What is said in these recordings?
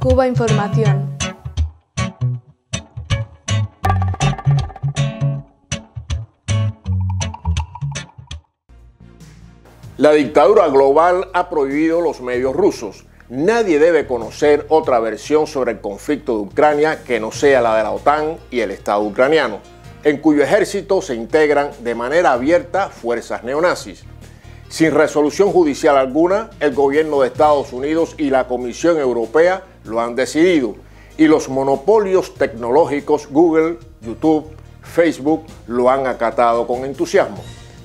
Cuba Información. La dictadura global ha prohibido los medios rusos. Nadie debe conocer otra versión sobre el conflicto de Ucrania que no sea la de la OTAN y el Estado ucraniano, en cuyo ejército se integran de manera abierta fuerzas neonazis. Sin resolución judicial alguna, el gobierno de Estados Unidos y la Comisión Europea lo han decidido y los monopolios tecnológicos Google, YouTube, Facebook lo han acatado con entusiasmo.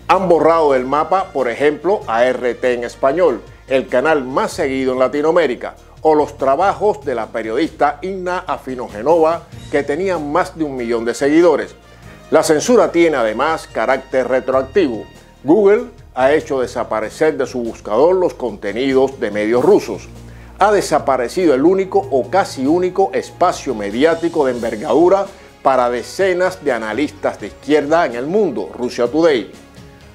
Han borrado del mapa, por ejemplo, a RT en español, el canal más seguido en Latinoamérica, o los trabajos de la periodista Inna Afinogenova, que tenía más de un millón de seguidores. La censura tiene además carácter retroactivo. Google ha hecho desaparecer de su buscador los contenidos de medios rusos. Ha desaparecido el único o casi único espacio mediático de envergadura para decenas de analistas de izquierda en el mundo, Russia Today.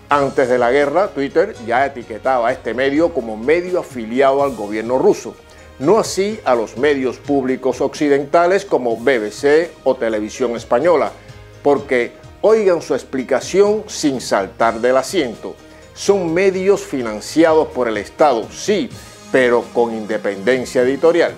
Antes de la guerra, Twitter ya etiquetaba este medio como medio afiliado al gobierno ruso, no así a los medios públicos occidentales como BBC o Televisión Española, porque oigan su explicación sin saltar del asiento son medios financiados por el Estado, sí, pero con independencia editorial.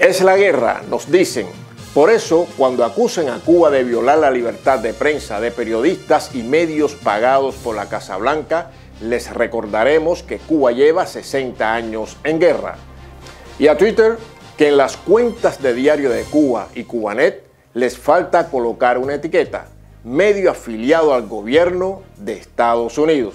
Es la guerra, nos dicen. Por eso, cuando acusen a Cuba de violar la libertad de prensa de periodistas y medios pagados por la Casa Blanca, les recordaremos que Cuba lleva 60 años en guerra. Y a Twitter, que en las cuentas de Diario de Cuba y Cubanet les falta colocar una etiqueta medio afiliado al gobierno de Estados Unidos.